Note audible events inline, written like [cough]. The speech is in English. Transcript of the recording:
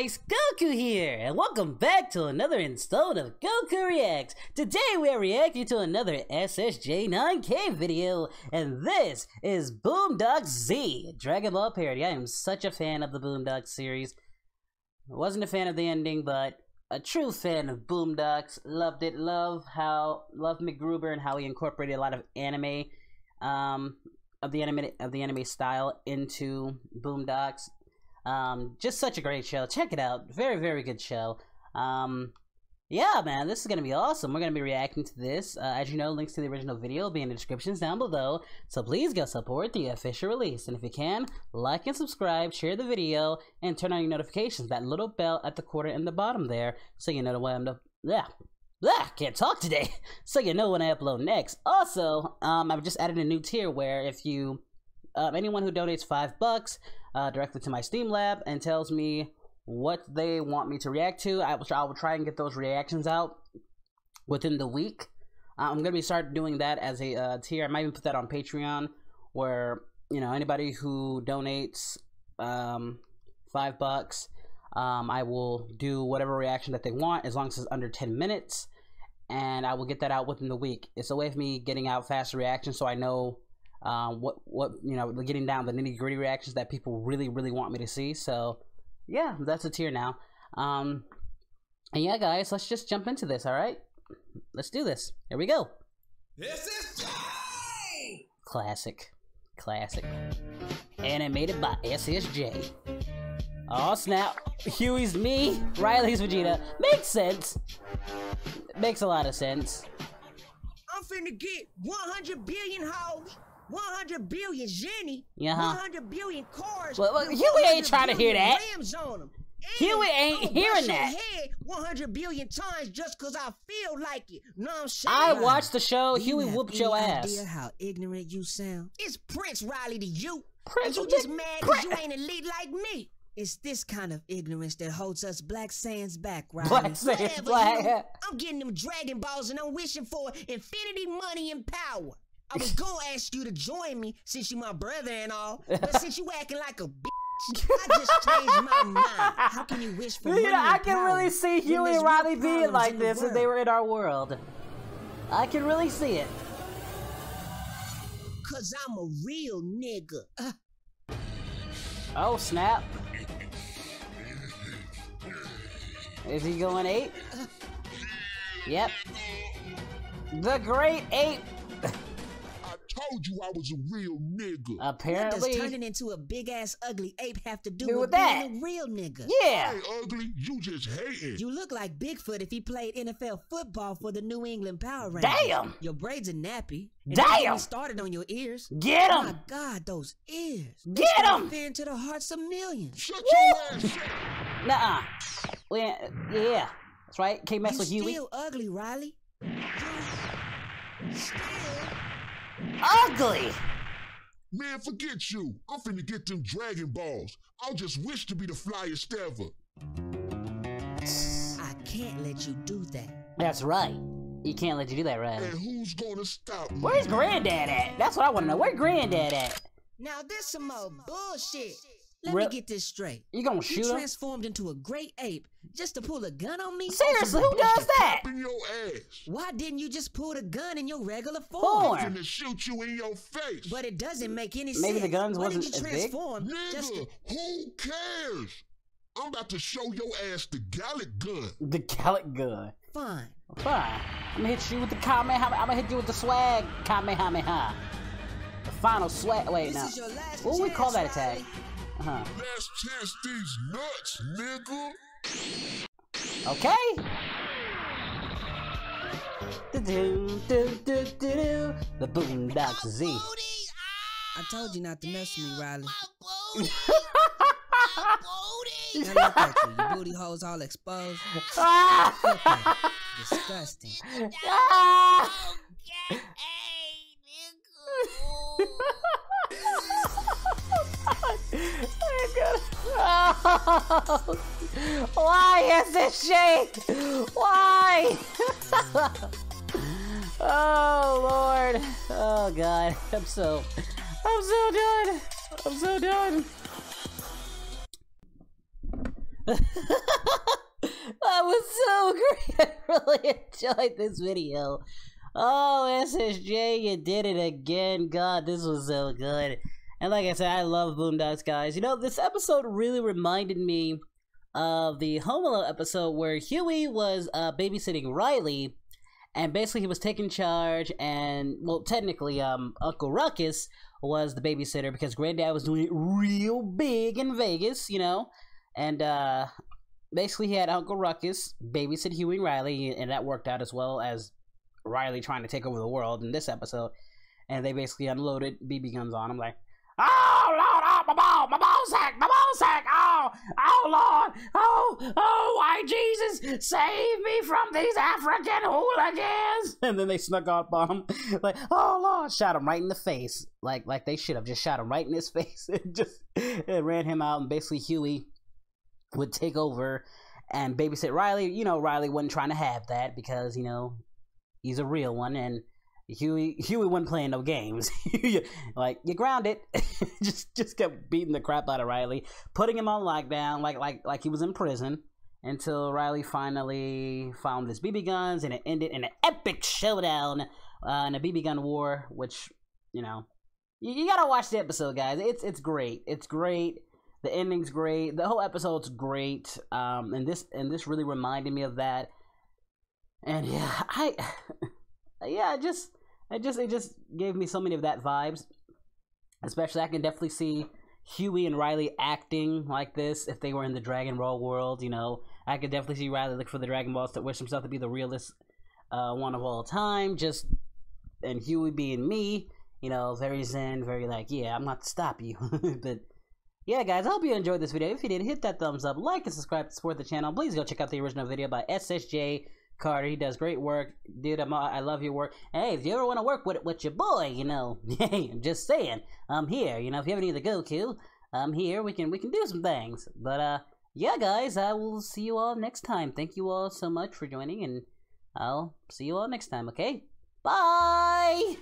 guys, Goku here, and welcome back to another installment of Goku Reacts. Today we are reacting to another SSJ9K video, and this is Boondocks Z, Dragon Ball parody. I am such a fan of the Boondocks series. I wasn't a fan of the ending, but a true fan of Boondocks. Loved it. Love how loved McGruder and how he incorporated a lot of anime, um, of the anime of the anime style into Boondocks um, just such a great show. Check it out. Very, very good show. Um, yeah, man, this is gonna be awesome. We're gonna be reacting to this. Uh, as you know, links to the original video will be in the descriptions down below. So please go support the official release. And if you can, like and subscribe, share the video, and turn on your notifications. That little bell at the corner in the bottom there, so you know when I'm the yeah. Yeah, can't talk today. [laughs] So you know when I upload next. Also, um, I've just added a new tier where if you, um, anyone who donates five bucks, uh, directly to my Streamlab and tells me what they want me to react to. I will, I will try and get those reactions out within the week. I'm gonna be start doing that as a uh, tier. I might even put that on Patreon, where you know anybody who donates um, five bucks, um, I will do whatever reaction that they want as long as it's under ten minutes, and I will get that out within the week. It's a way of me getting out faster reactions, so I know um, what what you know, getting down the nitty gritty reactions that people really really want me to see. So yeah, that's a tier now. Um, and yeah, guys, let's just jump into this. All right, let's do this. Here we go. This is Classic, classic. Animated by SSJ. Oh snap! Huey's me, Riley's Vegeta. Makes sense. Makes a lot of sense. I'm finna get 100 billion hoes 100 billion Jenny, Yeah, huh? 100 billion cars. Well, well, Huey ain't 100 trying to hear that. Rims on 'em. And Huey ain't hearing that. Head 100 billion times just cause I feel like it. Know what I'm saying? I watched the show. Do Huey whooped your ass. how ignorant you sound? It's Prince Riley to you. Prince you just mad cause you ain't elite like me. It's this kind of ignorance that holds us Black Saiyans back, Riley. Black Saiyans Whatever, black. you. I'm getting them Dragon Balls and I'm wishing for infinity, money, and power. I was gonna ask you to join me since you my brother and all, but since you acting like a bitch, I just changed my mind. How can you wish for money know, I can really see Huey and Riley being like the this if they were in our world. I can really see it. Cause I'm a real nigga. Uh, Oh snap! Is he going eight? Yep. The Great Ape. I told you I was a real nigga. what does Apparently, turning into a big ass ugly ape have to do, Do with with being a real nigga? yeah. Hey, ugly, you just hating. You look like Bigfoot if he played NFL football for the New England Power Rangers. Damn. Your braids are nappy. And Damn. don't get me started on your ears. Get My! God, those ears. Get him! Fit into the hearts of millions. Shut your ass up. Nuh-uh. Well, yeah, that's right. Can't mess you with Huey. still ugly, Riley. You still Ugly. Man, forget you. I'm finna get them Dragon Balls. I'll just wish to be the flyest ever. I can't let you do that. That's right. You can't let you do that, right? And who's gonna stop me? Where's Granddad at? That's what I want to know. Where Granddad at? Now this some more bullshit. Let Real- me get this straight. You gonna You shoot him? transformed into a great ape just to pull a gun on me? Seriously, who does that? In your ass. Why didn't you just pull the gun in your regular Form. form? I'm finna shoot you in your face. But it doesn't make any sense. Maybe the guns Why wasn't did you as big? transform just to... who cares? I'm about to show your ass the Galick gun. The Galick gun. Fine. Fine. I'm gonna hit you with the Kamehameha. I'm gonna hit you with the swag Kamehameha. The final swag. Wait, This no. is your last What would we call that chance, attack? Riley. Uh huh. Last chance these nuts, nigga. Okay. Do-do, do-do-do-do. The Boondocks Z. I told you not to mess with me, Riley. Now look at you. Your booty holes all exposed. [laughs] Ah! Disgusting. [laughs] Why is this shake? Why? [laughs] oh Lord. Oh God. I'm so I'm so done. I'm so done. [laughs] that was so great. I really enjoyed this video. Oh, SSJ, you did it again. God, this was so good. And like I said, I love Boondocks, guys. You know, this episode really reminded me of the Home Alone episode where Huey was uh, babysitting Riley, and basically he was taking charge, and, well, technically, um, Uncle Ruckus was the babysitter because Granddad was doing it real big in Vegas, you know? And, uh, basically he had Uncle Ruckus babysit Huey and Riley, and that worked out as well as Riley trying to take over the world in this episode. And they basically unloaded BB guns on him, like, my ball, my ball sack, my ball sack, oh, oh Lord, oh, oh, why Jesus, save me from these African hooligans. [laughs] And then they snuck up on him, like, oh Lord, shot him right in the face, like, like they should have just shot him right in his [laughs] face. It just ran him out, and basically Huey would take over and babysit Riley. You know, Riley wasn't trying to have that because you know he's a real one, and Huey Huey wasn't playing no games. [laughs] like you grounded, [laughs] just just kept beating the crap out of Riley, putting him on lockdown, like like like he was in prison, until Riley finally found his BB guns, and it ended in an epic showdown uh, in a BB gun war. Which you know, you, you gotta watch the episode, guys. It's it's great. It's great. The ending's great. The whole episode's great. Um, and this and this really reminded me of that. And yeah, I [laughs] yeah, just it just it just gave me so many of that vibes. Especially, I can definitely see Huey and Riley acting like this if they were in the Dragon Ball world. You know, I could definitely see Riley look for the Dragon Balls to wish himself to be the realest uh, one of all time. Just and Huey being me, you know, very zen, very like, yeah, I'm not to stop you. [laughs] but yeah, guys, I hope you enjoyed this video. If you did, hit that thumbs up, like and subscribe to support the channel. Please go check out the original video by SSJ Carter. He does great work, dude. I'm, I love your work. Hey, if you ever want to work with with your boy, you know, [laughs] hey, I'm just saying, I'm here. You know, if you ever need the Goku, I'm here. We can we can do some things. But uh, yeah, guys, I will see you all next time. Thank you all so much for joining, and I'll see you all next time. Okay, bye.